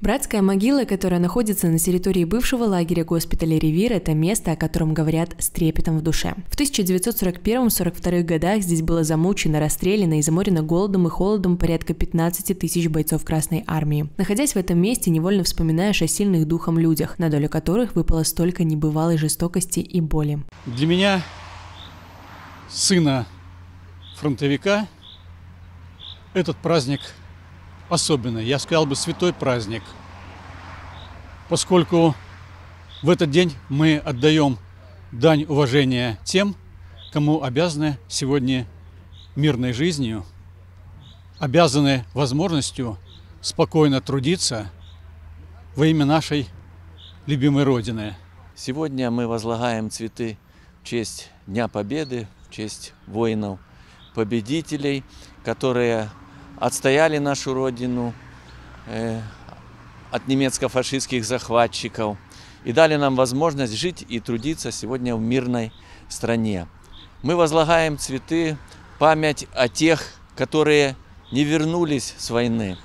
Братская могила, которая находится на территории бывшего лагеря госпиталя «Ревир», это место, о котором говорят с трепетом в душе. В 1941-42 годах здесь было замучено, расстреляно и заморено голодом и холодом порядка 15 тысяч бойцов Красной Армии. Находясь в этом месте, невольно вспоминаешь о сильных духом людях, на долю которых выпало столько небывалой жестокости и боли. Для меня, сына фронтовика, этот праздник – особенный, я сказал бы святой праздник, поскольку в этот день мы отдаем дань уважения тем, кому обязаны сегодня мирной жизнью, обязаны возможностью спокойно трудиться во имя нашей любимой Родины. Сегодня мы возлагаем цветы в честь Дня Победы, в честь воинов-победителей, которые отстояли нашу родину э, от немецко-фашистских захватчиков и дали нам возможность жить и трудиться сегодня в мирной стране. Мы возлагаем цветы, память о тех, которые не вернулись с войны,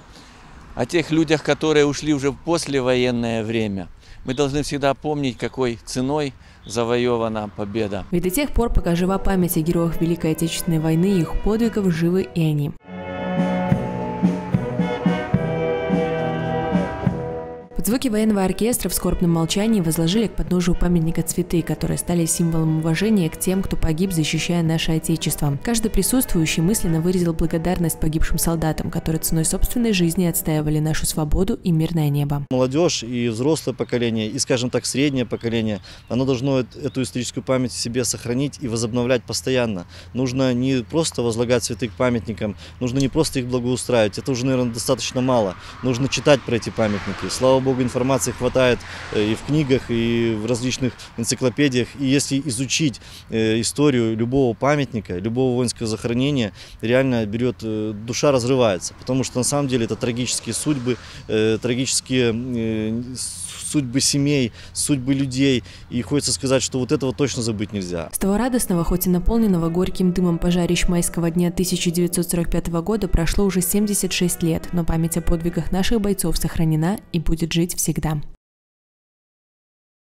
о тех людях, которые ушли уже в послевоенное время. Мы должны всегда помнить, какой ценой завоевана победа. Ведь до тех пор, пока жива память о героях Великой Отечественной войны, их подвигов живы и они. Звуки военного оркестра в скорбном молчании возложили к подножию памятника цветы, которые стали символом уважения к тем, кто погиб, защищая наше Отечество. Каждый присутствующий мысленно выразил благодарность погибшим солдатам, которые ценой собственной жизни отстаивали нашу свободу и мирное небо. Молодежь и взрослое поколение, и, скажем так, среднее поколение, оно должно эту историческую память себе сохранить и возобновлять постоянно. Нужно не просто возлагать цветы к памятникам, нужно не просто их благоустраивать, это уже, наверное, достаточно мало. Нужно читать про эти памятники. Слава Богу, много информации хватает э, и в книгах, и в различных энциклопедиях. И если изучить э, историю любого памятника, любого воинского захоронения, реально берет, э, душа разрывается. Потому что на самом деле это трагические судьбы, трагические судьбы семей, судьбы людей. И хочется сказать, что вот этого точно забыть нельзя. С того радостного, хоть и наполненного горьким дымом пожарищ майского дня 1945 года прошло уже 76 лет, но память о подвигах наших бойцов сохранена и будет жить всегда.